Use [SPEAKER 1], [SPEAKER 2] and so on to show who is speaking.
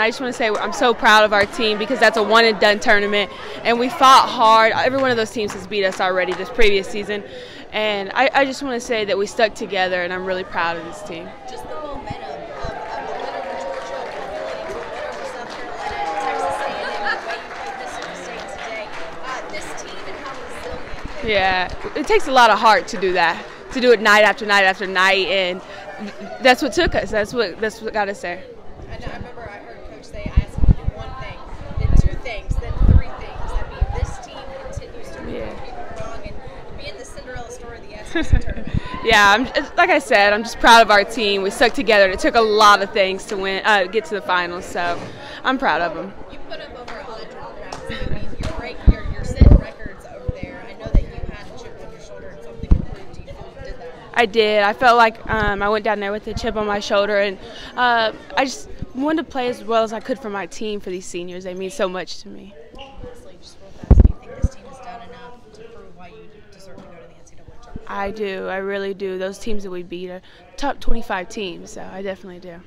[SPEAKER 1] I just want to say I'm so proud of our team because that's a one and done tournament, and we fought hard. Every one of those teams has beat us already this previous season, and I, I just want to say that we stuck together, and I'm really proud of this team.
[SPEAKER 2] Just the momentum of, of the win over Georgia, win over South Carolina, Texas A&M, the way you played Mississippi State today. Uh, this team and how resilient.
[SPEAKER 1] Yeah, it takes a lot of heart to do that, to do it night after night after night, and that's what took us. That's what that's what got us there.
[SPEAKER 2] I, know, I remember I heard Coach say, I asked him to do one thing, then two things, then three things. I mean, this team continues to prove
[SPEAKER 1] Yeah.
[SPEAKER 2] people wrong and being the Cinderella story of the SEC tournament.
[SPEAKER 1] Yeah, I'm like I said, I'm just proud of our team. We stuck together. And it took a lot of things to win, uh, get to the finals. So I'm proud of them.
[SPEAKER 2] You put up over 100 crowds. I mean, you're, break, you're, you're setting records over there. I know that you had a chip on your shoulder and something to prove. Do you feel you did that?
[SPEAKER 1] I did. I felt like um, I went down there with a chip on my shoulder, and uh, I just wanted to play as well as I could for my team, for these seniors. They mean so much to me.
[SPEAKER 2] Honestly, just real fast, do you think this team has done enough to prove why you deserve to go to the NCAA tournament?
[SPEAKER 1] I do. I really do. Those teams that we beat are top 25 teams, so I definitely do.